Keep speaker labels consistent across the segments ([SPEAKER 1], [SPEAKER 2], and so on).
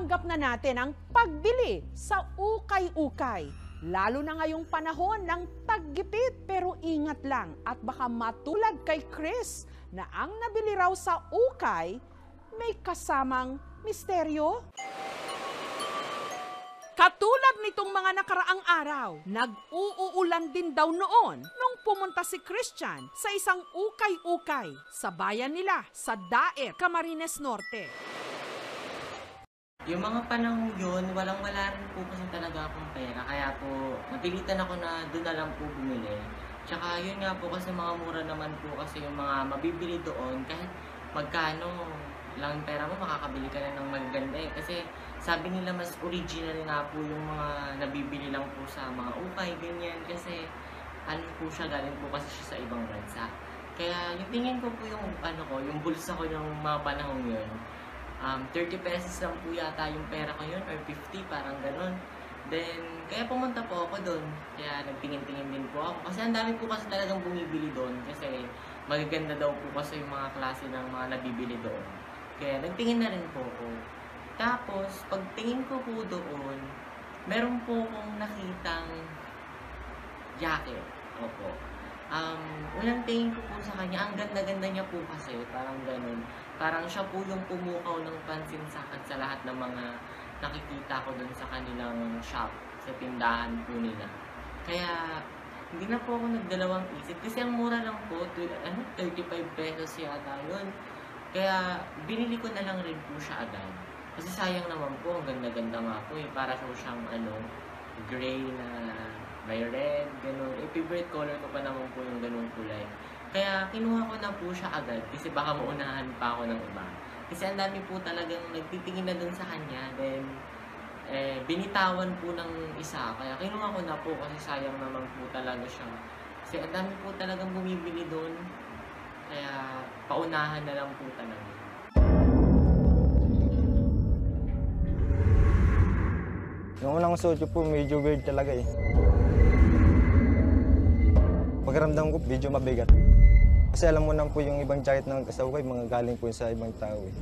[SPEAKER 1] Tanggap na natin ang pagbili sa ukay-ukay. Lalo na ngayong panahon ng taggipit. Pero ingat lang at baka matulad kay Chris na ang nabili raw sa ukay may kasamang misteryo. Katulad nitong mga nakaraang araw, nag-uuulan din daw noon nung pumunta si Christian sa isang ukay-ukay sa bayan nila sa Daet, Camarines Norte.
[SPEAKER 2] Yung mga panahon yun, walang-wala rin po kasi talaga akong pera. Kaya po, napilitan ako na doon na lang po bumili. Tsaka yun nga po kasi mga mura naman po kasi yung mga mabibili doon. Kahit magkano lang pera mo, makakabili ka na ng magaganda eh. Kasi sabi nila mas original nga po yung mga nabibili lang po sa mga ukay, ganyan. Kasi ano po siya, galing po kasi siya sa ibang bansa. Kaya yung tingin ko po yung ano ko, yung bulsa ko ng mga panahon yun, um, 30 pesos lang po yata yung pera ko yun or 50 parang ganun. Then, kaya pumunta po ako doon. Kaya nagtingin-tingin din po ako. Kasi ang dami po kasi talagang bumibili doon. Kasi magaganda daw po kasi yung mga klase ng mga nabibili doon. Kaya nagtingin na rin po ako. Tapos, pagtingin ko po doon, meron po akong nakitang jacket. Opo. Um, unang tingin ko po sa kanya, ang ganda-ganda niya po kasi, parang ganun. Parang siya po yung pumukaw ng pansin sa akin sa lahat ng mga nakikita ko dun sa kanilang shop, sa tindahan po nila. Kaya, hindi na po ako nagdalawang isip. Kasi ang mura lang po, ano, 35 pesos yata yun. Kaya, binili ko na lang rin po siya agad. Kasi sayang naman po, ang ganda-ganda nga po eh. Para po siyang, ano, gray na may red, ganun. Eh, favorite color ko pa naman po yung ganung kulay. Kaya kinuha ko na po siya agad kasi baka maunahan pa ako ng iba. Kasi ang dami po talagang nagtitingin na dun sa kanya. Then, eh, binitawan po ng isa. Kaya kinuha ko na po kasi sayang naman po talaga siya. Kasi ang dami po talagang bumibili doon. Kaya paunahan na lang po talaga.
[SPEAKER 3] Yung unang suot ko po, medyo weird talaga eh. Pagkaramdam ko, medyo mabigat. Kasi alam mo naman po yung ibang jacket ng kasawa ko, mga galing po sa ibang tao eh.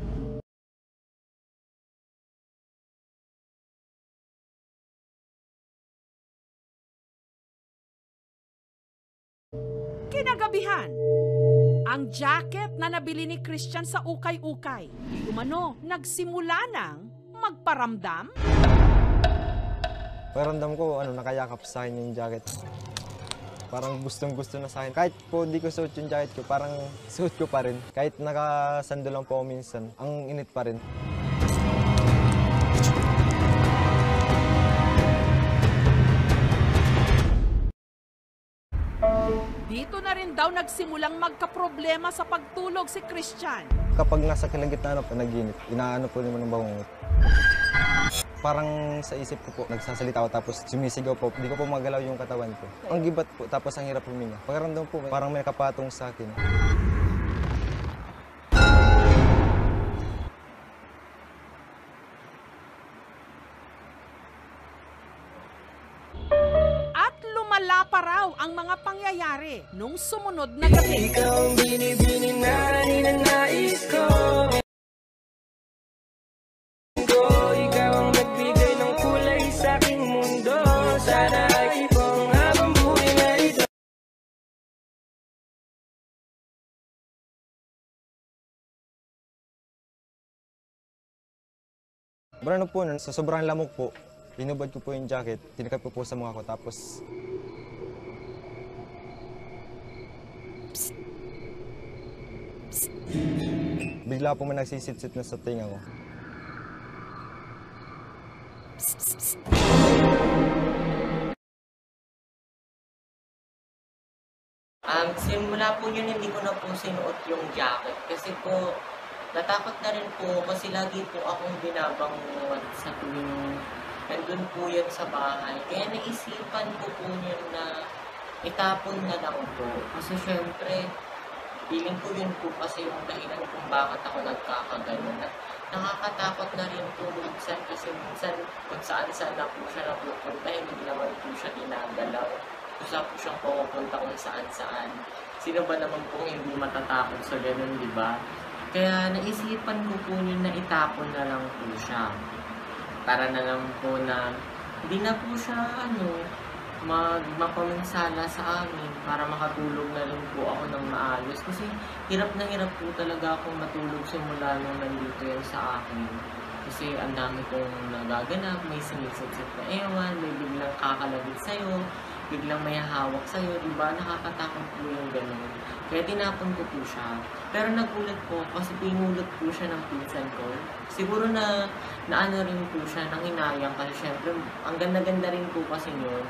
[SPEAKER 1] Kinagabihan, ang jacket na nabili ni Christian sa ukay-ukay, umano, nagsimula ng magparamdam?
[SPEAKER 3] Pagkaramdam ko, ano, nakayakap sa akin yung jacket. Parang gustong gusto na sa akin. Kahit po di ko suot yung jacket ko, parang suot ko pa rin. Kahit nakasando lang po minsan, ang init pa rin.
[SPEAKER 1] Daw nagsimulang magkaproblema sa pagtulog si Christian.
[SPEAKER 3] Kapag nasa kalagitnaan ako, panaginip, inaano po naman ng bangungot. Parang sa isip ko po, nagsasalita ako tapos sumisigaw po. Hindi ko po magalaw yung katawan ko. Ang gibat po, tapos ang hirap huminga. Pagkaramdam po, parang may nakapatong sa akin.
[SPEAKER 1] Mga pangyayari nung sumunod na gabi.
[SPEAKER 4] Ikaw ang nagbigay ng kulay sa aking mundo Sana ay ipong habang buhay na ito
[SPEAKER 3] ano po, sa sobrang lamok po, inubad ko po yung jacket, tinikap ko po sa mukha ko, tapos bigla po may nagsisit-sit na sa tinga ko.
[SPEAKER 2] Um, simula po yun, hindi ko na po sinuot yung jacket. Kasi po, natakot na rin po kasi lagi po akong binabangungot sa tuwing nandun po yan sa bahay. Kaya naisipan ko po yun na itapon na lang po. Kasi syempre, feeling ko yun po kasi yung dahilan kung bakit ako nagkakaganon. At nakakatakot na rin po minsan kasi minsan kung saan saan na po siya napupunta, hindi naman po siya ginagalaw. Gusto po siyang pumunta kung saan saan. Sino ba naman po hindi matatakot sa ganun, di ba? Kaya naisipan ko po yun na itapon na lang po siya. para na lang po na hindi na po siya ano, mag mapaminsala sa amin para makatulog na rin po ako ng maayos. Kasi hirap na hirap po talaga akong matulog simula nung nandito yan sa akin. Kasi ang dami kong nagaganap, may sumisipsip na ewan, may biglang kakalabit sa'yo, biglang may hawak sa'yo, di ba? Nakakatakot po yung ganun. Kaya tinapon ko po siya. Pero nagulat po kasi pinulot po siya ng pinsan ko. Siguro na naano rin po siya ng hinayang kasi syempre ang ganda-ganda rin po kasi yun.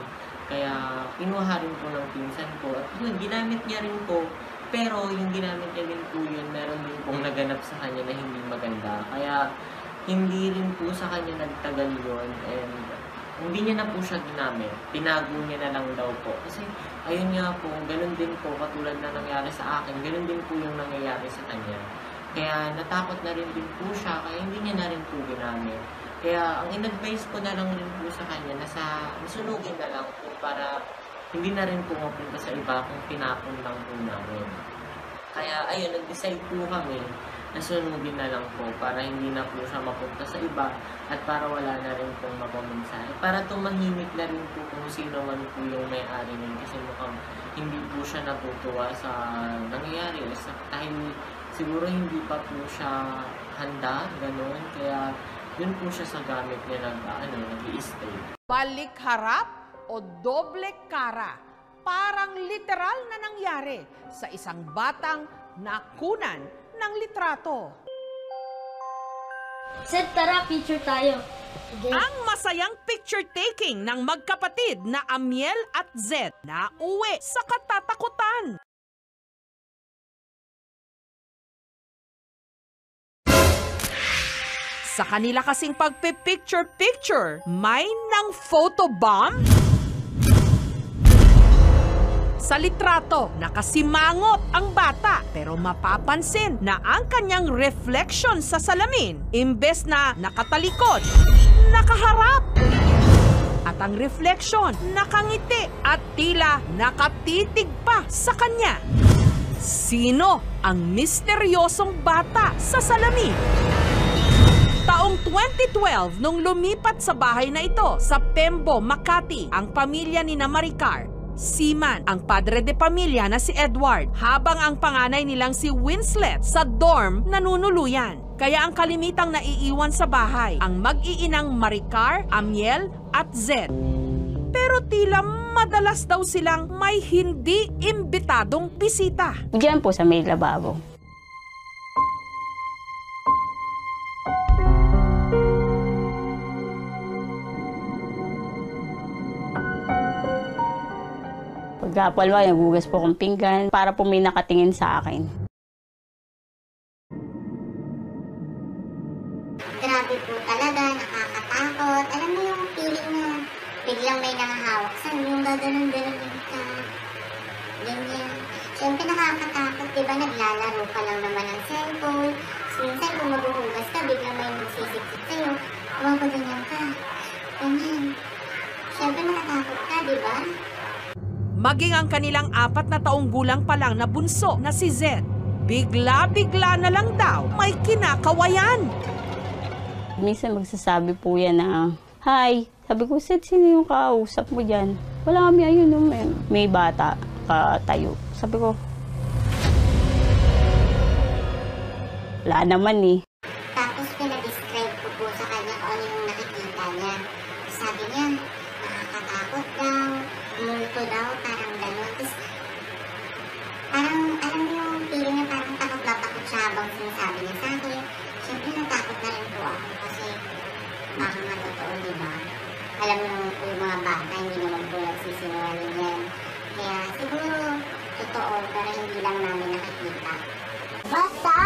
[SPEAKER 2] Kaya kinuha rin po ng pinsan ko. At yun, ginamit niya rin po. Pero yung ginamit niya rin po yun, meron din pong naganap sa kanya na hindi maganda. Kaya hindi rin po sa kanya nagtagal yun. And hindi niya na po siya ginamit. Tinago niya na lang daw po. Kasi ayun nga po, ganun din po katulad na nangyari sa akin. Ganun din po yung nangyayari sa kanya. Kaya natakot na rin din po siya, kaya hindi niya na rin po ginamit. Kaya ang in-advise ko na lang rin po sa kanya na sa masunugin na lang po para hindi na rin po mapunta sa iba kung tinapon lang po namin. Kaya ayun, nag-decide po kami na sunugin na lang po para hindi na po siya mapunta sa iba at para wala na rin pong mapaminsahe. Para tumahimik na rin po kung sino man po yung may-ari nun kasi mukhang hindi po siya natutuwa sa nangyayari. Sa, dahil siguro hindi pa po siya handa, ganun. Kaya yun po siya sa gamit niya nag, ano, nag-i-stay.
[SPEAKER 1] Balik harap o doble kara. Parang literal na nangyari sa isang batang nakunan ng litrato.
[SPEAKER 5] Sir, tara, picture tayo. Sige.
[SPEAKER 1] Ang masayang picture taking ng magkapatid na Amiel at Zed na uwi sa katatakutan. Sa kanila kasing pagpipicture-picture, may ng photobomb? Sa litrato, nakasimangot ang bata pero mapapansin na ang kanyang reflection sa salamin, imbes na nakatalikod, nakaharap. At ang reflection, nakangiti at tila nakatitig pa sa kanya. Sino ang misteryosong bata sa salamin? Taong 2012 nung lumipat sa bahay na ito sa Pembo, Makati ang pamilya ni na Maricar. Seaman ang padre de pamilya na si Edward habang ang panganay nilang si Winslet sa dorm nanunuluyan. Kaya ang kalimitang naiiwan sa bahay ang mag-iinang Maricar, Amiel at Zed. Pero tila madalas daw silang may hindi imbitadong bisita.
[SPEAKER 6] Diyan po sa may lababo. Pagkapal ba, nagugas po akong pinggan para po may nakatingin sa akin.
[SPEAKER 5] Grabe po talaga, nakakatakot. Alam mo yung feeling na biglang may nakahawak sa yung gaganon-ganon ka. Ganyan. Siyempre nakakatakot, di ba? Naglalaro ka lang naman ng cellphone. Minsan kung ka, biglang may magsisipsip sa'yo. Mapaganyan ka. Ganyan. Siyempre nakatakot ka, di ba?
[SPEAKER 1] Maging ang kanilang apat na taong gulang pa lang na bunso na si Zed. Bigla-bigla na lang daw may kinakawayan.
[SPEAKER 6] Minsan magsasabi po yan na, Hi, sabi ko, Sid, sino yung kausap mo dyan? Wala kami, ayun, may, may bata katayo. Sabi ko, wala naman eh.
[SPEAKER 5] Tapos pinadescribe ko po sa kanya kung ano yung nakikita niya. Sabi niya, nakakatakot daw, multo daw, parang gano'n. Tapos, parang, alam mo yung feeling niya parang takot na takot siya habang sinasabi niya sa akin. Siyempre, natakot na rin po ako kasi baka nga totoo, di ba? Alam mo po yung mga bata, hindi naman po nagsisinungaling yan. Kaya siguro, totoo, pero hindi lang namin nakikita. Basta!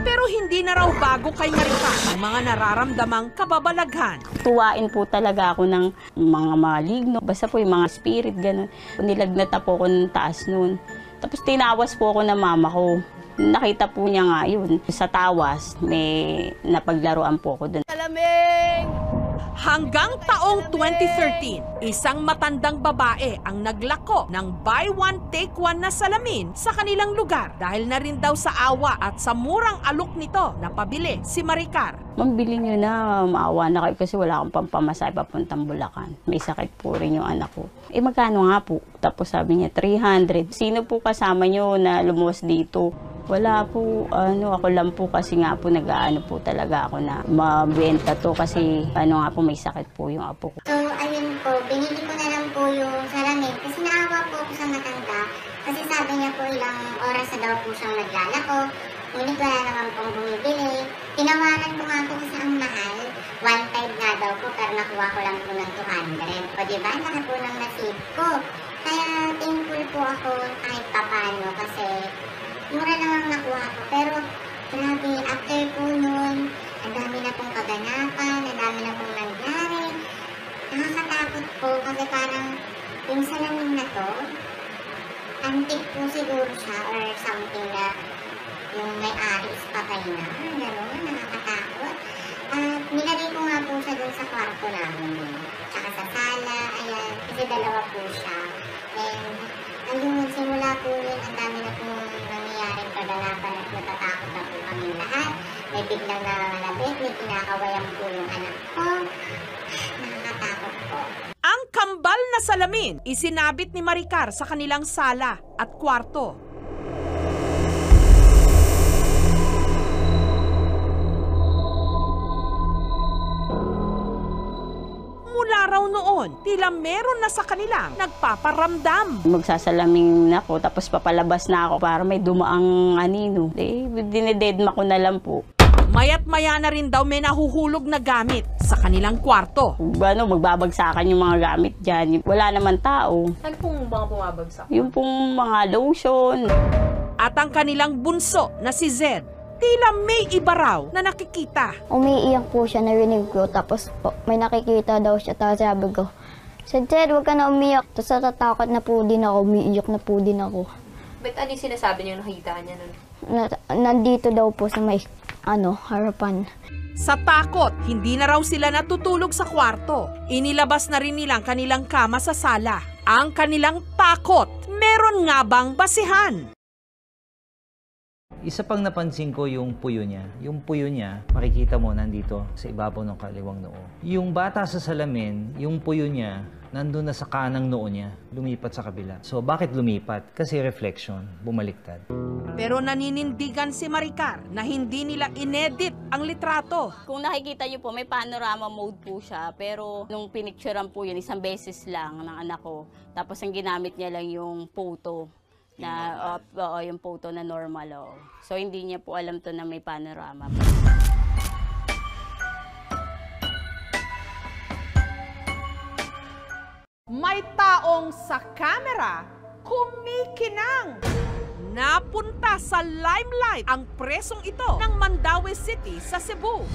[SPEAKER 1] Pero hindi na raw bago kay Marika ang mga nararamdamang kababalaghan.
[SPEAKER 6] Tuwain po talaga ako ng mga maligno. Basta po yung mga spirit, gano'n. Nilagnat na po ako ng taas noon. Tapos tinawas po ako ng mama ko. Nakita po niya nga yun. Sa tawas, may napaglaruan po ako doon.
[SPEAKER 1] Hanggang taong 2013, isang matandang babae ang naglako ng buy one take one na salamin sa kanilang lugar dahil na rin daw sa awa at sa murang alok nito na pabili si Maricar.
[SPEAKER 6] Mambili nyo na, maawa na kayo kasi wala akong pampamasay papuntang Bulacan. May sakit po rin yung anak ko. Eh magkano nga po? Tapos sabi niya, 300. Sino po kasama nyo na lumuwas dito? Wala po, ano, ako lang po kasi nga po nag-ano po talaga ako na mabenta to kasi ano nga po may sakit po yung apo ko.
[SPEAKER 5] So, ayun po, binili ko na lang po yung salamin kasi naawa po ako sa matanda. Kasi sabi niya po ilang oras na daw po siyang naglalako. Ngunit wala naman pong bumibili. Tinawaran ko nga po kasi ang mahal. 1.5 nga daw po pero nakuha ko lang po ng 200. O diba, laki po ng nasip ko. Kaya thankful po ako kahit papano kasi mura lang ang nakuha ko. Pero grabe, after po nun, ang dami na pong kaganapan, ang dami na pong nangyari. Nakakatakot po kasi parang yung salamin na to, antique po siguro siya or something na yung may-ari is patay na. Gano'n, nakakatakot. At nilagay ko nga po siya dun sa kwarto namin. Tsaka sa sala, ayan, kasi dalawa po siya. And ayun, simula po yun, ang dami na po nangyayaring kaganapan at natatakot na po kami lahat. May biglang nangangalabit, may kinakawayan po yung anak ko. Nakakatakot po.
[SPEAKER 1] Ang kambal na salamin isinabit ni Maricar sa kanilang sala at kwarto. Noon, tila meron na sa kanilang nagpaparamdam.
[SPEAKER 6] Magsasalaming ako tapos papalabas na ako para may dumaang anino. Eh, dinededma ko na lang po.
[SPEAKER 1] Mayat maya na rin daw may nahuhulog na gamit sa kanilang kwarto.
[SPEAKER 6] Ano, magbabagsakan yung mga gamit dyan. Wala naman tao.
[SPEAKER 7] Ano pong mga bumabagsak?
[SPEAKER 6] Yung pong mga lotion,
[SPEAKER 1] At ang kanilang bunso na si Zed, tila may iba raw na nakikita.
[SPEAKER 8] Umiiyak po siya, narinig ko. Tapos po, may nakikita daw siya. Tapos sabi ko, Sir Jed, huwag ka na umiyak. Tapos natatakot na po din ako, umiiyak na po din ako.
[SPEAKER 7] Ba't ano yung sinasabi niyo nakita niya nun?
[SPEAKER 8] Na, nandito daw po sa may, ano, harapan.
[SPEAKER 1] Sa takot, hindi na raw sila natutulog sa kwarto. Inilabas na rin nilang kanilang kama sa sala. Ang kanilang takot, meron nga bang basihan?
[SPEAKER 9] Isa pang napansin ko yung puyo niya. Yung puyo niya, makikita mo nandito sa ibabaw ng kaliwang noo. Yung bata sa salamin, yung puyo niya, nandun na sa kanang noo niya, lumipat sa kabila. So bakit lumipat? Kasi reflection, bumaliktad.
[SPEAKER 1] Pero naninindigan si Maricar na hindi nila inedit ang litrato.
[SPEAKER 6] Kung nakikita niyo po, may panorama mode po siya. Pero nung pinicturean po yun, isang beses lang ng anak ko. Tapos ang ginamit niya lang yung photo na uh, oo, yung photo na normal. oo. So hindi niya po alam to na may panorama.
[SPEAKER 1] May taong sa camera kumikinang. Napunta sa limelight ang presong ito ng Mandaue City sa Cebu.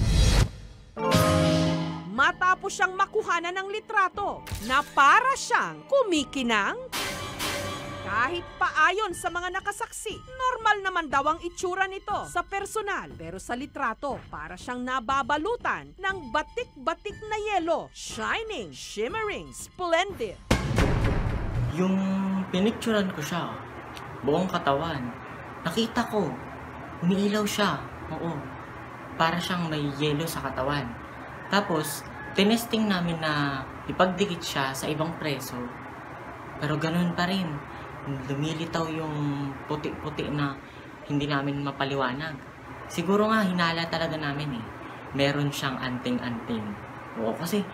[SPEAKER 1] Matapos siyang makuhanan ng litrato na para siyang kumikinang. Kahit pa ayon sa mga nakasaksi, normal naman daw ang itsura nito sa personal. Pero sa litrato, para siyang nababalutan ng batik-batik na yelo. Shining, shimmering, splendid.
[SPEAKER 2] Yung pinicturean ko siya, buong katawan, nakita ko, umiilaw siya. Oo. Para siyang may yelo sa katawan. Tapos, tinesting namin na ipagdikit siya sa ibang preso. Pero ganun pa rin. Lumilitaw yung puti-puti na hindi namin mapaliwanag. Siguro nga, hinala talaga namin eh. Meron siyang anting-anting. Oo, kasi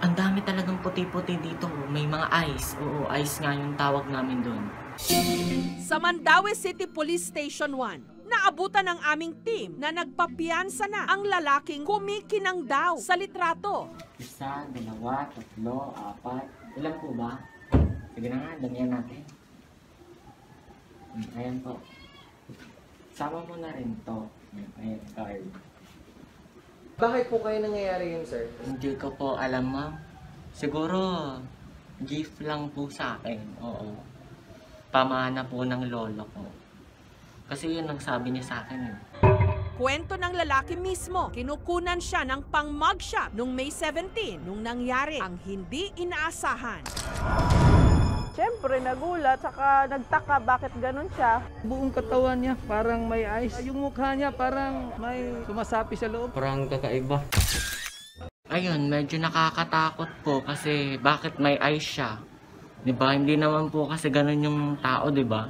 [SPEAKER 2] ang dami talagang puti-puti dito. May mga eyes. Oo, eyes nga yung tawag namin doon.
[SPEAKER 1] Sa Mandaue City Police Station 1, naabutan ng aming team na nagpapiansa na ang lalaking kumikinang daw sa litrato.
[SPEAKER 2] Isa, dalawa, tatlo, apat. Ilan po ba? Sige na nga, damihan natin. Hmm, Ayan po. Sama mo na rin to. Ayan, card.
[SPEAKER 10] Bakit po kayo nangyayari yun, sir?
[SPEAKER 2] Hindi ko po alam, ma'am. Siguro, gift lang po sa akin. Oo. Pamana po ng lolo ko. Kasi yun ang sabi niya sa akin. Eh.
[SPEAKER 1] kwento ng lalaki mismo, kinukunan siya ng pang mugshot noong May 17 nung nangyari ang hindi inaasahan.
[SPEAKER 11] Siyempre, nagulat, saka nagtaka bakit ganun siya.
[SPEAKER 9] Buong katawan niya parang may ice. Yung mukha niya parang may sumasapi sa loob.
[SPEAKER 2] Parang kakaiba. Ayun, medyo nakakatakot po kasi bakit may eyes siya? 'Di ba? Hindi naman po kasi ganun yung tao, 'di ba?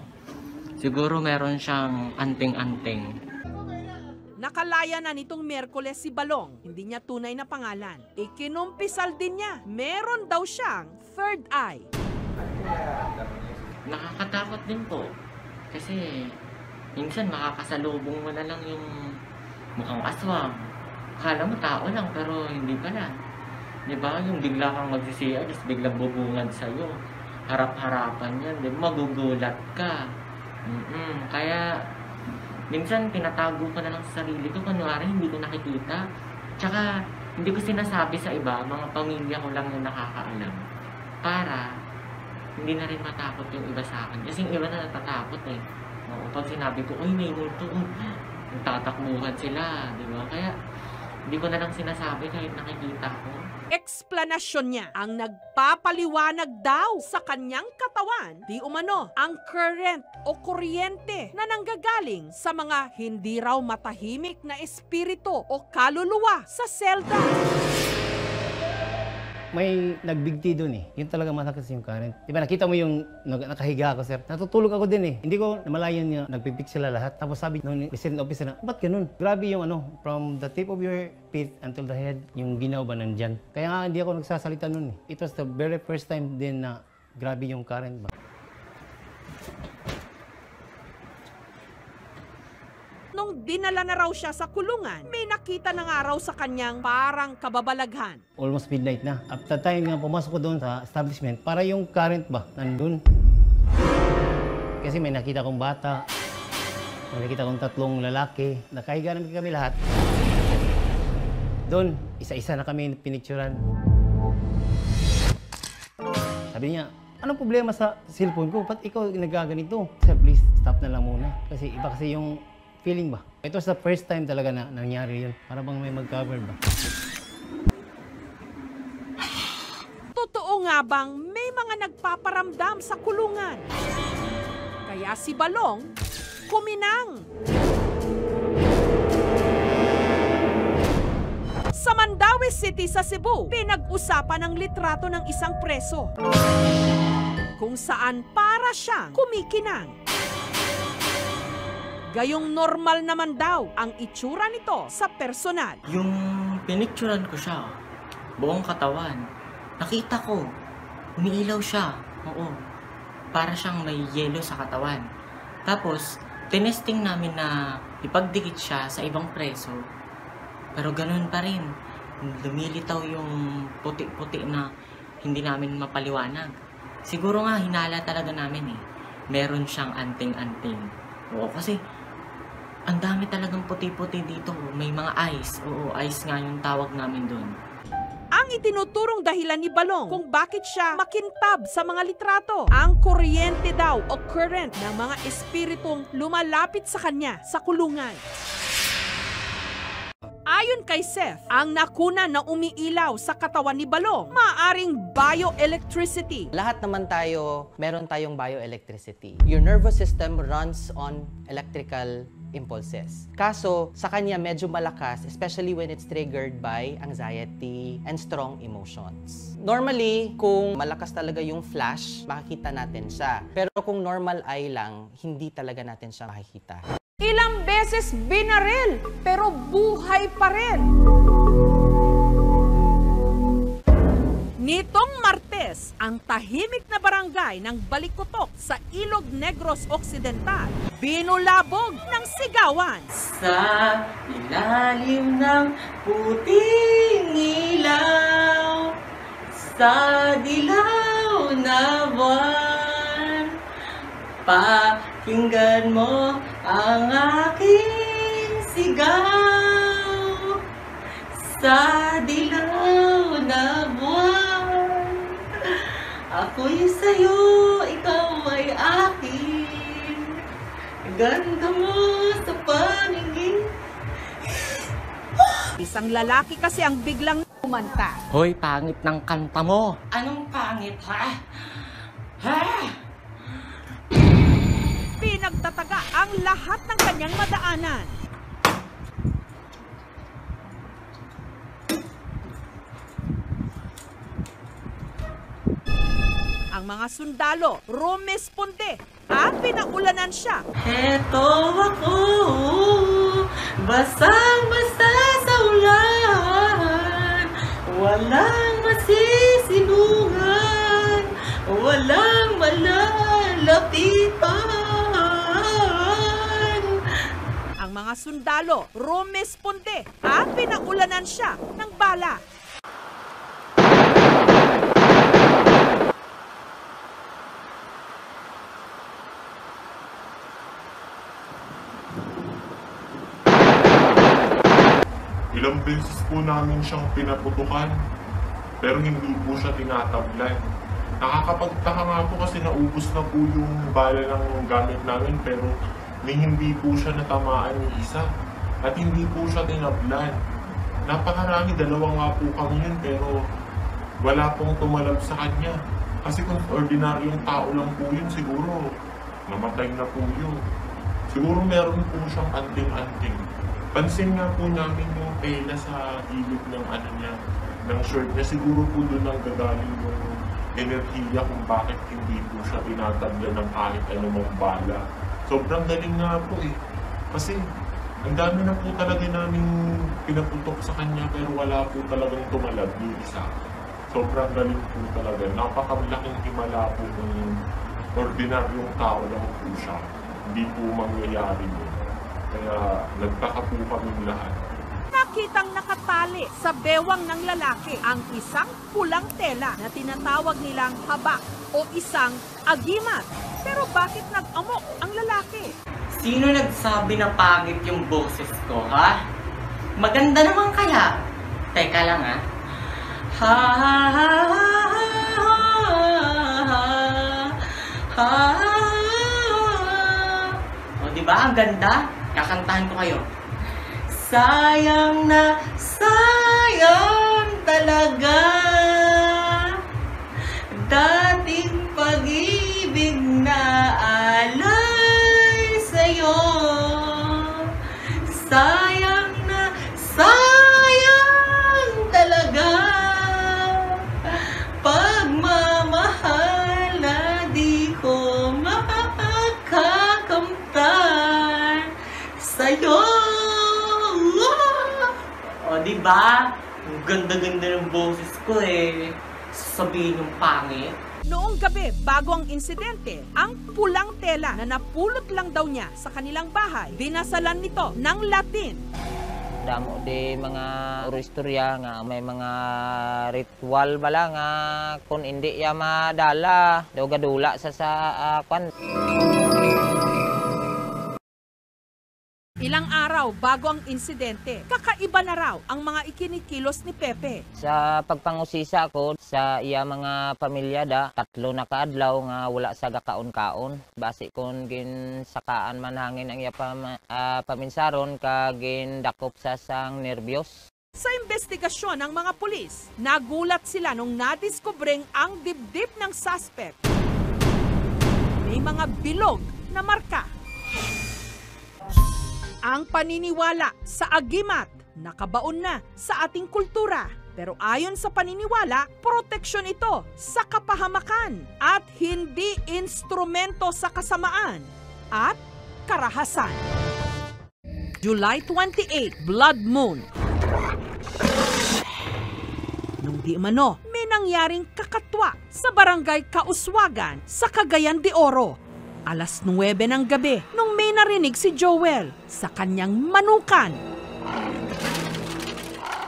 [SPEAKER 2] Siguro meron siyang anting-anting.
[SPEAKER 1] Nakalaya na nitong Merkules si Balong, hindi niya tunay na pangalan. Ikinumpisal din niya, meron daw siyang third eye.
[SPEAKER 2] Nakakatakot din po. Kasi minsan makakasalubong mo na lang yung mukhang aswang. Akala mo tao lang pero hindi pala. Di ba? Yung bigla kang magsisiya, tapos biglang bubungad sa'yo. Harap-harapan yan. Di ba? Magugulat ka. Mm-mm. Kaya minsan tinatago ko na lang sa sarili ko. Kunwari hindi ko nakikita. Tsaka hindi ko sinasabi sa iba, mga pamilya ko lang yung nakakaalam. Para hindi na rin matakot yung iba sa akin. Kasi yung iba na natatakot eh. Oo, pag sinabi ko, ay may multo, oh, nagtatakbuhan sila, di ba? Kaya, hindi ko na lang sinasabi kahit nakikita ko.
[SPEAKER 1] Eksplanasyon niya ang nagpapaliwanag daw sa kanyang katawan, di umano ang current o kuryente na nanggagaling sa mga hindi raw matahimik na espiritu o kaluluwa sa selda.
[SPEAKER 12] May nagbigti doon eh. Yun talaga malakas yung current. Di ba nakita mo yung nakahiga ako sir? Natutulog ako din eh. Hindi ko namalayan niya, nagpipik sila lahat. Tapos sabi nung resident officer na, ba't ganun? Grabe yung ano, from the tip of your feet until the head, yung ginaw ba nandyan. Kaya nga hindi ako nagsasalita noon eh. It was the very first time din na grabe yung current ba.
[SPEAKER 1] Nung dinala na raw siya sa kulungan, may nakita na nga raw sa kanyang parang kababalaghan.
[SPEAKER 12] Almost midnight na. After time nga pumasok ko doon sa establishment, para yung current ba, nandun. Kasi may nakita kong bata, may nakita kong tatlong lalaki, nakahiga namin kami lahat. Doon, isa-isa na kami pinicturan. Sabi niya, anong problema sa cellphone ko? Ba't ikaw nagaganito? Sir, please, stop na lang muna. Kasi iba kasi yung feeling ba. Ito was the first time talaga na nangyari yun. Para bang may mag-cover ba.
[SPEAKER 1] Totoo nga bang may mga nagpaparamdam sa kulungan? Kaya si Balong, kuminang. Sa Mandawi City sa Cebu, pinag-usapan ang litrato ng isang preso. Kung saan para siyang kumikinang. Gayong normal naman daw ang itsura nito sa personal.
[SPEAKER 2] Yung pinicturan ko siya, buong katawan, nakita ko, umiilaw siya. Oo. Para siyang may yelo sa katawan. Tapos, tinesting namin na ipagdikit siya sa ibang preso. Pero ganun pa rin. Lumilitaw yung puti-puti na hindi namin mapaliwanag. Siguro nga, hinala talaga namin eh. Meron siyang anting-anting. Oo, kasi ang dami talagang puti-puti dito. May mga ice. Oo, ice nga yung tawag namin doon.
[SPEAKER 1] Ang itinuturong dahilan ni Balong kung bakit siya makintab sa mga litrato. Ang kuryente daw o current ng mga espiritong lumalapit sa kanya sa kulungan. Ayon kay Seth, ang nakuna na umiilaw sa katawan ni Balong, maaring bioelectricity.
[SPEAKER 13] Lahat naman tayo, meron tayong bioelectricity. Your nervous system runs on electrical impulses. Kaso, sa kanya medyo malakas, especially when it's triggered by anxiety and strong emotions. Normally, kung malakas talaga yung flash, makikita natin siya. Pero kung normal eye lang, hindi talaga natin siya makikita.
[SPEAKER 1] Ilang beses binaril, pero buhay pa rin. Nitong Martes, ang tahimik na barangay ng Balikutok sa Ilog Negros Occidental, binulabog ng sigawan.
[SPEAKER 2] Sa ilalim ng puting ilaw, sa dilaw na buwan, pakinggan mo ang aking sigaw. Sa dilaw na buwan, ako'y sa'yo, ikaw ay akin. Ganda mo sa paningin,
[SPEAKER 1] Isang lalaki kasi ang biglang umanta.
[SPEAKER 2] Hoy, pangit ng kanta mo. Anong pangit, ha? Ha?
[SPEAKER 1] Pinagtataga ang lahat ng kanyang madaanan. Ang mga sundalo rumesponde at pinaulanan siya.
[SPEAKER 2] Heto ako, basang-basa sa ulan. Walang masisilungan, walang malalapitan.
[SPEAKER 1] Ang mga sundalo rumesponde at pinaulanan siya ng bala.
[SPEAKER 14] Ilang beses po namin siyang pinaputukan, pero hindi po siya tinatablan. Nakakapagtaka nga po kasi naubos na po yung bala ng gamit namin, pero ni hindi po siya natamaan yung isa. At hindi po siya tinablan. Napakarami, dalawa nga po kami yun, pero wala pong tumalab sa kanya. Kasi kung ordinaryong tao lang po yun, siguro namatay na po yun. Siguro meron po siyang anting-anting. Pansin nga po namin yung tela sa gilid ng ano niya, ng shirt niya. Siguro po doon ang gagaling yung enerhiya kung bakit hindi po siya tinatabla ng kahit anumang bala. Sobrang galing nga po eh. Kasi ang dami na po talaga namin pinaputok sa kanya pero wala po talagang tumalab yung isa. Sobrang galing po talaga. Napakalaking himala po ng ordinaryong tao lang po siya. Hindi po mangyayari yun. Kaya nagtaka po kaming lahat.
[SPEAKER 1] Nakitang nakatali sa bewang ng lalaki ang isang pulang tela na tinatawag nilang habak o isang agimat. Pero bakit nag-amok ang lalaki?
[SPEAKER 2] Sino nagsabi na pangit yung boses ko, ha? Maganda naman kaya. Teka lang, ha? Ha ha ha ha ha O, di ba? Ang ganda. Kakantahan ko kayo. Sayang na sayang talaga. Dating ba? Ang ganda-ganda ng boses ko eh. Sasabihin yung pangit.
[SPEAKER 1] Noong gabi, bago ang insidente, ang pulang tela na napulot lang daw niya sa kanilang bahay, dinasalan nito ng Latin.
[SPEAKER 15] damo di mga istorya nga may mga ritual bala nga kung hindi ya madala daw gadula sa sa ah, kwan
[SPEAKER 1] araw bago ang insidente, kakaiba na raw ang mga ikinikilos ni Pepe.
[SPEAKER 15] sa pagpangusisa ko sa iya mga pamilya da tatlo na kaadlaw nga wala sa gakaon-kaon basi kon gin sakaan man hangin ang iya pam, ah, paminsaron ka gin dakop sa sang nervyos
[SPEAKER 1] Sa investigasyon ng mga pulis, nagulat sila nung nadiskobring ang dibdib ng suspect. May mga bilog na marka. Ang paniniwala sa agimat nakabaon na sa ating kultura. Pero ayon sa paniniwala, proteksyon ito sa kapahamakan at hindi instrumento sa kasamaan at karahasan. July 28, Blood Moon. Nung di mano, may nangyaring kakatwa sa barangay Kauswagan sa Cagayan de Oro. Alas 9 ng gabi nung may narinig si Joel sa kanyang manukan.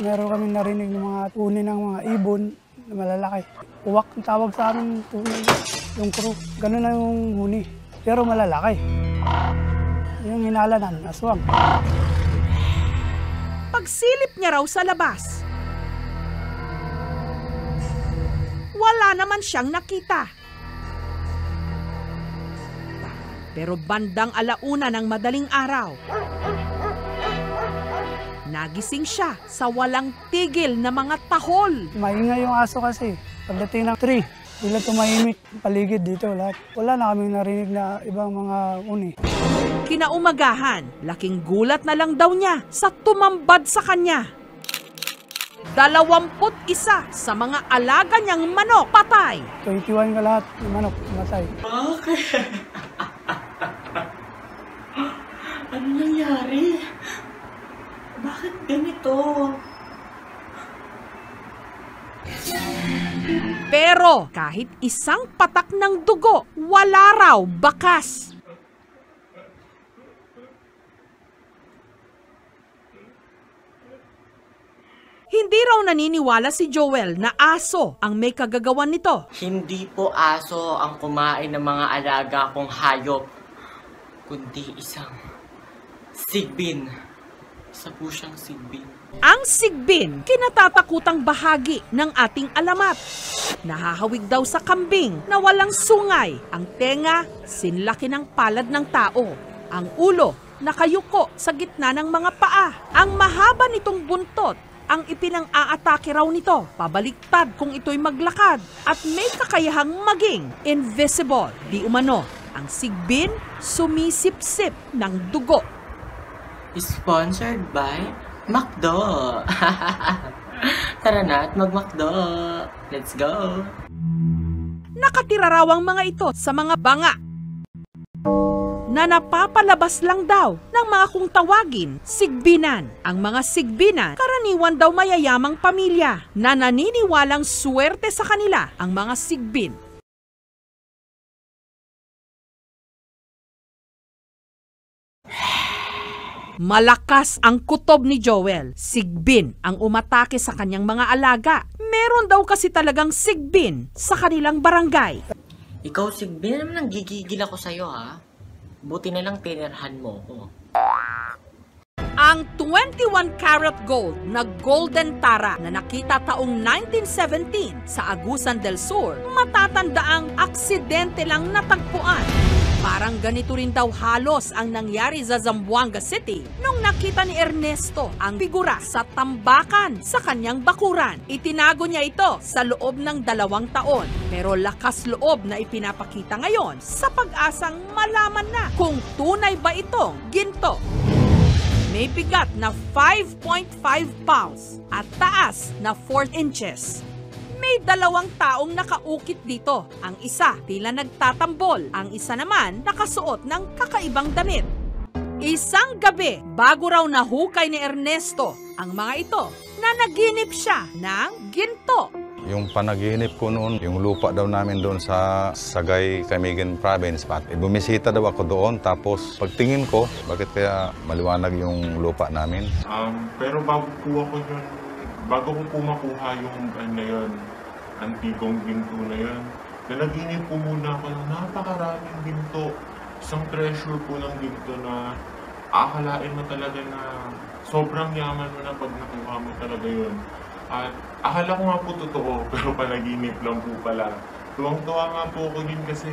[SPEAKER 16] Meron kami narinig ng mga uni ng mga ibon na malalaki. Uwak ang tawag sa amin tunay. Yung crew. Ganun na yung huni. Pero malalaki. Yung hinalanan, aswang.
[SPEAKER 1] Pagsilip niya raw sa labas, wala naman siyang nakita. Pero bandang alauna ng madaling araw, nagising siya sa walang tigil na mga tahol.
[SPEAKER 16] Maingay yung aso kasi. Pagdating ng 3, bigla tumahimik paligid dito lahat. Wala na kaming narinig na ibang mga uni.
[SPEAKER 1] Kinaumagahan, laking gulat na lang daw niya sa tumambad sa kanya. Dalawamput isa sa mga alaga niyang manok patay.
[SPEAKER 16] 21 ka lahat, yung manok, matay.
[SPEAKER 2] Bakit? ano nangyari? Bakit ganito?
[SPEAKER 1] Pero kahit isang patak ng dugo, wala raw bakas. Hindi raw naniniwala si Joel na aso ang may kagagawan nito.
[SPEAKER 2] Hindi po aso ang kumain ng mga alaga kong hayop, kundi isang sigbin. Isa po siyang sigbin.
[SPEAKER 1] Ang sigbin, kinatatakutang bahagi ng ating alamat. Nahahawig daw sa kambing na walang sungay. Ang tenga, sinlaki ng palad ng tao. Ang ulo, nakayuko sa gitna ng mga paa. Ang mahaba nitong buntot, ang ipinang-aatake raw nito, pabaliktad kung ito'y maglakad, at may kakayahang maging invisible. Di umano, ang sigbin sumisip-sip ng dugo.
[SPEAKER 2] Sponsored by McDo. Tara na at mag-McDo. Let's go.
[SPEAKER 1] Nakatira raw ang mga ito sa mga banga na napapalabas lang daw ng mga kung tawagin sigbinan. Ang mga sigbinan, karaniwan daw mayayamang pamilya na naniniwalang swerte sa kanila ang mga sigbin. Malakas ang kutob ni Joel. Sigbin ang umatake sa kanyang mga alaga. Meron daw kasi talagang sigbin sa kanilang barangay.
[SPEAKER 2] Ikaw, Sigbin, naman ang gigigil ako sa'yo, ha? Buti na lang tinerhan mo ko.
[SPEAKER 1] Ang 21 karat gold na Golden Tara na nakita taong 1917 sa Agusan del Sur, matatanda ang aksidente lang natagpuan. Parang ganito rin daw halos ang nangyari sa Zamboanga City nung nakita ni Ernesto ang figura sa tambakan sa kanyang bakuran. Itinago niya ito sa loob ng dalawang taon pero lakas loob na ipinapakita ngayon sa pag-asang malaman na kung tunay ba itong ginto. May bigat na 5.5 pounds at taas na 4 inches. May dalawang taong nakaukit dito. Ang isa tila nagtatambol, ang isa naman nakasuot ng kakaibang damit. Isang gabi, bago raw nahukay ni Ernesto ang mga ito, na naginip siya ng ginto.
[SPEAKER 17] Yung panaginip ko noon, yung lupa daw namin doon sa Sagay, Camigan Province. At bumisita daw ako doon, tapos pagtingin ko, bakit kaya maliwanag yung lupa namin?
[SPEAKER 14] Um, pero bago po ako yun, bago ko po makuha yung ano na yun, antigong ginto na yun, nanaginip po muna ako ng napakaraming ginto. Isang treasure po ng ginto na akalain mo talaga na sobrang yaman mo na pag nakuha mo talaga yun. At akala ko nga po totoo, pero panaginip lang po pala. Tuwang-tuwa nga po ako din kasi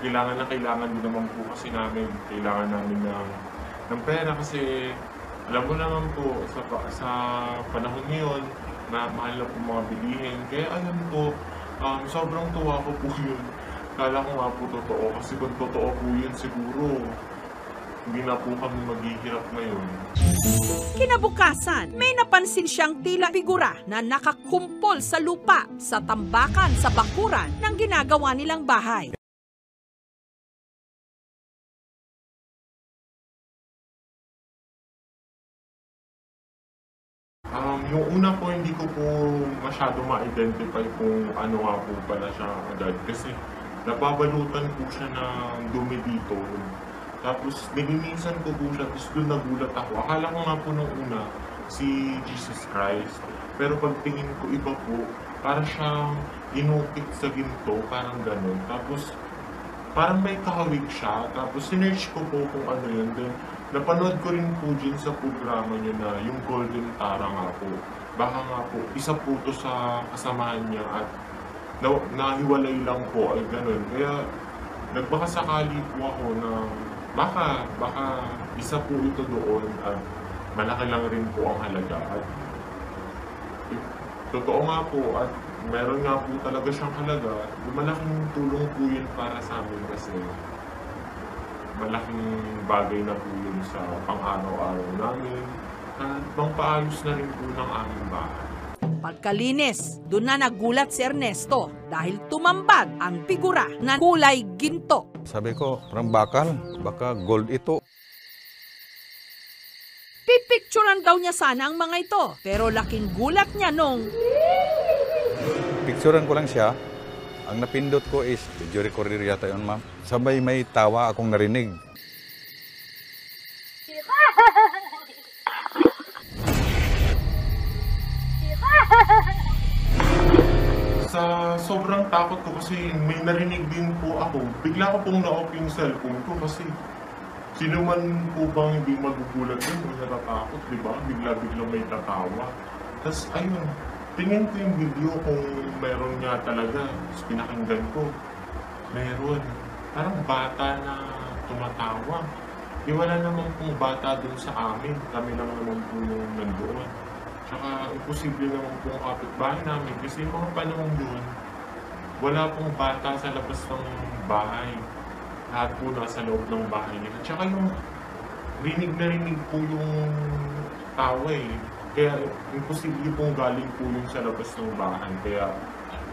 [SPEAKER 14] kailangan na kailangan din naman po kasi namin. Kailangan namin ng, ng pera kasi alam mo naman po sa, sa panahon ngayon na mahal na po mga bilihin. Kaya alam ko, um, sobrang tuwa ko po yun. Kala ko nga po totoo kasi kung totoo po yun siguro hindi na po kami maghihirap ngayon.
[SPEAKER 1] Kinabukasan, may napansin siyang tila figura na nakakumpol sa lupa sa tambakan sa bakuran ng ginagawa nilang bahay.
[SPEAKER 14] Yung una po, hindi ko po masyado ma-identify kung ano nga po pala siya agad. Kasi nababalutan po siya ng dumi dito. Tapos nilinisan ko po siya, tapos doon nagulat ako. Akala ko nga po nung una, si Jesus Christ. Pero pagtingin ko iba po, para siyang inukit sa ginto, parang ganun. Tapos parang may kahawig siya. Tapos sinerch ko po kung ano yun. Then, napanood ko rin po dyan sa programa niya na yung Golden Tara nga po. Baka nga po, isa po to sa kasamahan niya at na, nahiwalay lang po ay ganun. Kaya nagbakasakali po ako na baka, baka isa po ito doon at malaki lang rin po ang halaga. At totoo nga po at meron nga po talaga siyang halaga. Malaking tulong po yun para sa amin kasi malaking bagay na po yun sa pang-araw-araw namin at pangpaayos na rin po ng aming bahay.
[SPEAKER 1] Pagkalinis, doon na nagulat si Ernesto dahil tumambad ang figura na kulay ginto.
[SPEAKER 17] Sabi ko, parang bakal, baka gold ito.
[SPEAKER 1] Pipicturean daw niya sana ang mga ito pero laking gulat niya nung
[SPEAKER 17] Picturean ko lang siya. Ang napindot ko is, video recorder yata yun ma'am. Sabay may tawa akong narinig.
[SPEAKER 14] Sa sobrang takot ko kasi may narinig din po ako. Bigla ko pong na-off yung cellphone ko kasi sino man po bang hindi magugulat yun kung natatakot, di ba? Bigla-bigla may tatawa. Tapos ayun, tingin ko yung video kung meron nga talaga. Tapos pinakinggan ko, meron. Parang bata na tumatawa. Di wala naman pong bata dun sa amin. Kami lang naman po yung nandoon. Tsaka imposible naman po ang kapitbahay namin kasi yung mga panahon doon, wala pong bata sa labas ng bahay. Lahat po nasa loob ng bahay nila. Tsaka yung rinig na rinig po yung tawa eh. Kaya imposible pong galing po yung sa labas ng bahay. Kaya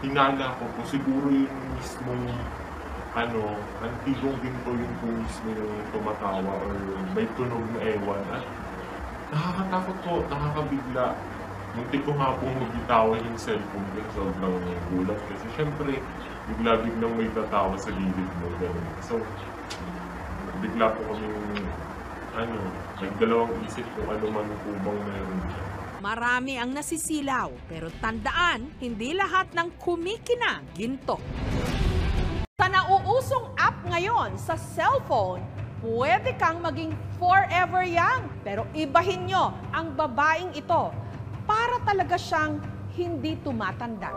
[SPEAKER 14] hinala ko po siguro yung mismong ano, antigong ginto yung po mismo yung tumatawa or may tunog na ewan. At nakakatakot po, nakakabigla. Muntik ko nga pong magbitawa yung cellphone ko. Sobrang gulat. Kasi syempre, bigla-biglang may tatawa sa gilid mo. Ganun. So, bigla po kami ano, nagdalawang isip kung ano man po bang meron dyan.
[SPEAKER 1] Marami ang nasisilaw pero tandaan, hindi lahat ng kumikinang ginto. Sa nauusong app ngayon sa cellphone, pwede kang maging forever young. Pero ibahin nyo ang babaeng ito para talaga siyang hindi tumatanda.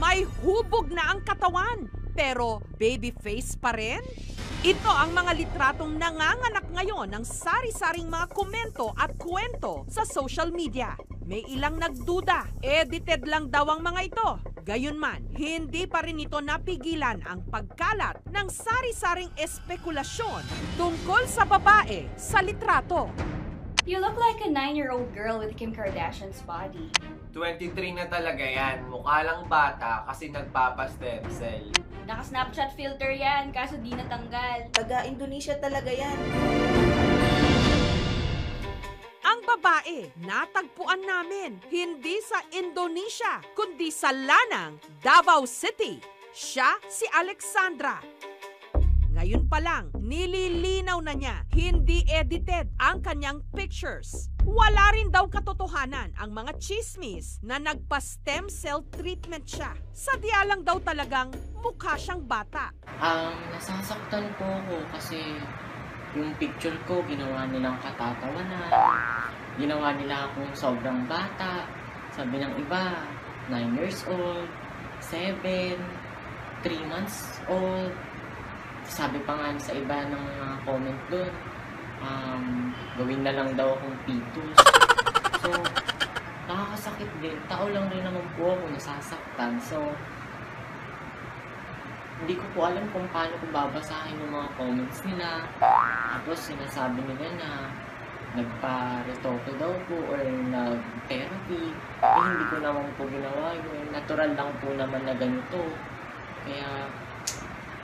[SPEAKER 1] May hubog na ang katawan, pero baby face pa rin? Ito ang mga litratong nanganganak ngayon ng sari-saring mga komento at kwento sa social media. May ilang nagduda, edited lang daw ang mga ito. Gayunman, hindi pa rin ito napigilan ang pagkalat ng sari-saring espekulasyon tungkol sa babae sa litrato.
[SPEAKER 18] You look like a nine-year-old girl with Kim Kardashian's body.
[SPEAKER 10] 23 na talaga yan. Mukha lang bata kasi nagpapa-stem cell.
[SPEAKER 18] Naka-Snapchat filter yan, kaso di natanggal. Taga-Indonesia talaga yan.
[SPEAKER 1] Ang babae, natagpuan namin hindi sa Indonesia, kundi sa Lanang, Davao City. Siya si Alexandra. Ngayon pa lang, nililinaw na niya, hindi edited ang kanyang pictures. Wala rin daw katotohanan ang mga chismis na nagpa-stem cell treatment siya. Sadya lang daw talagang mukha siyang bata.
[SPEAKER 2] Um, nasasaktan po ako kasi yung picture ko ginawa nilang katatawanan. Ginawa nila akong sobrang bata. Sabi ng iba, 9 years old, 7, 3 months old. Sabi pa nga sa iba ng mga comment doon, um, gawin na lang daw akong fetus. So, nakakasakit din. Tao lang rin naman po ako nasasaktan. So, hindi ko po alam kung paano ko babasahin yung mga comments nila. Tapos sinasabi nila na nagpa-retoke daw po or nag-therapy. Eh, hindi ko naman po ginawa yun. Natural lang po naman na ganito. Kaya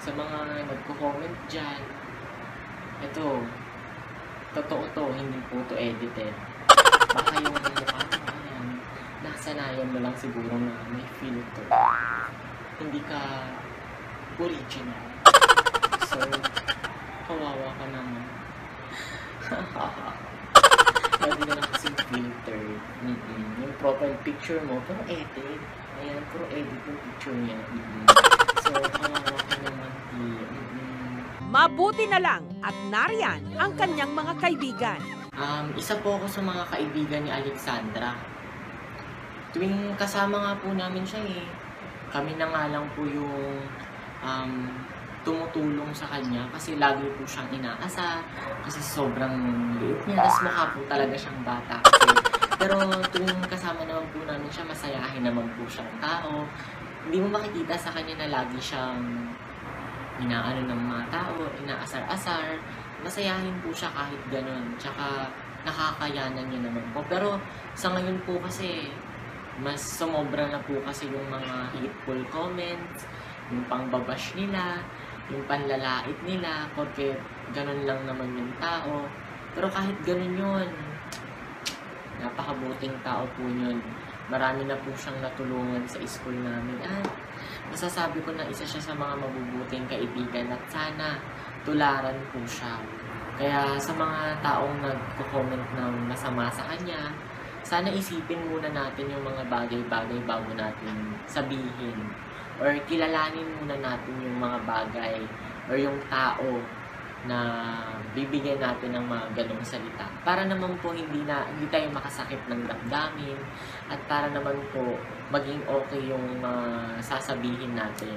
[SPEAKER 2] sa mga nagko-comment dyan, ito, totoo to, hindi po to edited. Baka yung mukha mo, ayan, nasanayan mo lang siguro na may filter. Hindi ka original. So, kawawa ka naman. Lagi na lang kasing filter. Mm-mm. Yung profile picture mo, pero edit. Ayan, pero edit yung picture niya. Mm-mm. So, kawawa. Mm-mm.
[SPEAKER 1] Mabuti na lang at nariyan ang kanyang mga kaibigan.
[SPEAKER 2] Um, isa po ako sa mga kaibigan ni Alexandra. Tuwing kasama nga po namin siya eh, kami na nga lang po yung um, tumutulong sa kanya kasi lagi po siyang inaasar kasi sobrang liit niya. Tapos mukha po talaga siyang bata kasi. Pero tuwing kasama naman po namin siya, masayahin naman po siyang tao. Hindi mo makikita sa kanya na lagi siyang inaano ng mga tao, inaasar-asar. Masayahin po siya kahit ganun. Tsaka nakakayanan niya naman po. Pero sa ngayon po kasi, mas sumobra na po kasi yung mga hateful comments, yung pangbabash nila, yung panlalait nila, porque ganun lang naman yung tao. Pero kahit ganun yun, napakabuting tao po yun. Marami na po siyang natulungan sa school namin. At masasabi ko na isa siya sa mga mabubuting kaibigan at sana tularan po siya. Kaya sa mga taong nagko-comment ng masama sa kanya, sana isipin muna natin yung mga bagay-bagay bago natin sabihin. Or kilalanin muna natin yung mga bagay or yung tao na bibigyan natin ng mga ganong salita. Para naman po hindi na hindi tayo makasakit ng damdamin at para naman po maging okay yung mga sasabihin natin.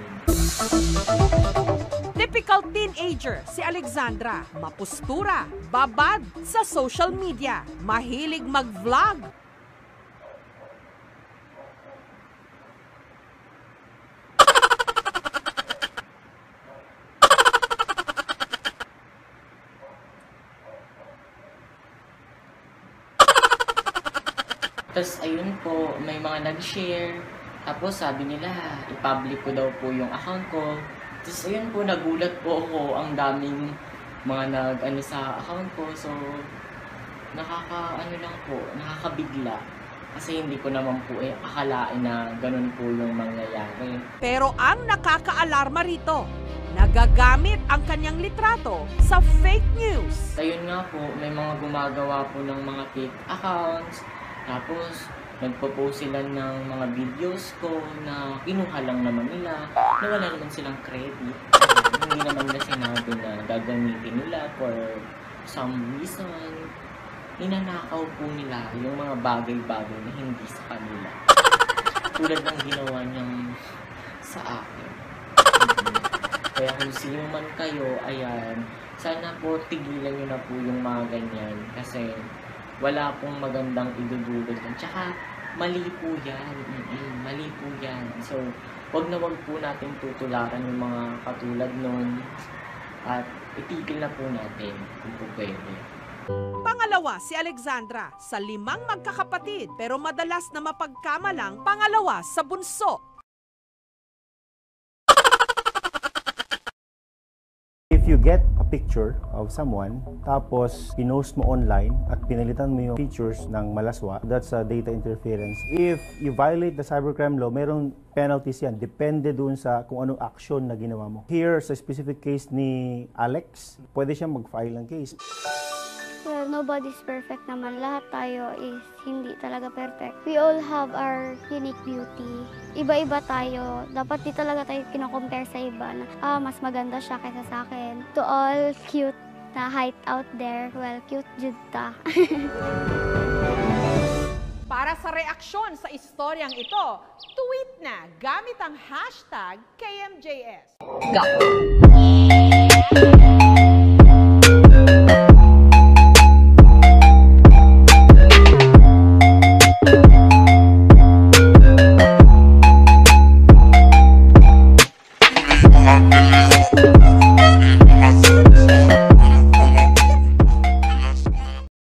[SPEAKER 1] Typical teenager si Alexandra. Mapustura, babad sa social media, mahilig mag-vlog.
[SPEAKER 2] Tapos ayun po, may mga nag-share. Tapos sabi nila, i-public ko daw po yung account ko. Tapos ayun po, nagulat po ako. Ang daming mga nag-ano sa account ko. So, nakaka, ano lang po, nakakabigla. Kasi hindi ko naman po eh, akalain na ganun po yung mangyayari.
[SPEAKER 1] Pero ang nakakaalarma rito, nagagamit ang kanyang litrato sa fake news.
[SPEAKER 2] Ayun nga po, may mga gumagawa po ng mga fake accounts. Tapos, nagpo-post sila ng mga videos ko na kinuha lang naman nila, na wala naman silang credit. Hindi naman na sinabi na gagamitin nila for some reason. Ninanakaw po nila yung mga bagay-bagay na hindi sa kanila. Tulad ng ginawa niyang sa akin. Kaya kung sino man kayo, ayan, sana po tigilan nyo na po yung mga ganyan. Kasi wala pong magandang idudulot yan. Tsaka, mali po yan. Mm-mm, mali po yan. So, wag na wag po natin tutularan yung mga katulad nun. At itigil na po natin kung po pwede.
[SPEAKER 1] Pangalawa si Alexandra sa limang magkakapatid pero madalas na mapagkamalang pangalawa sa bunso.
[SPEAKER 12] If you get picture of someone, tapos pinost mo online at pinalitan mo yung features ng malaswa, that's a data interference. If you violate the cybercrime law, merong penalties yan. Depende dun sa kung anong action na ginawa mo. Here, sa specific case ni Alex, pwede siya mag-file ng case.
[SPEAKER 8] Well, nobody's perfect naman. Lahat tayo is hindi talaga perfect. We all have our unique beauty. Iba-iba tayo. Dapat di talaga tayo kinocompare sa iba na, ah, mas maganda siya kaysa sa akin. To all cute na height out there, well, cute jud ta.
[SPEAKER 1] Para sa reaksyon sa istoryang ito, tweet na gamit ang hashtag KMJS.
[SPEAKER 19] Go!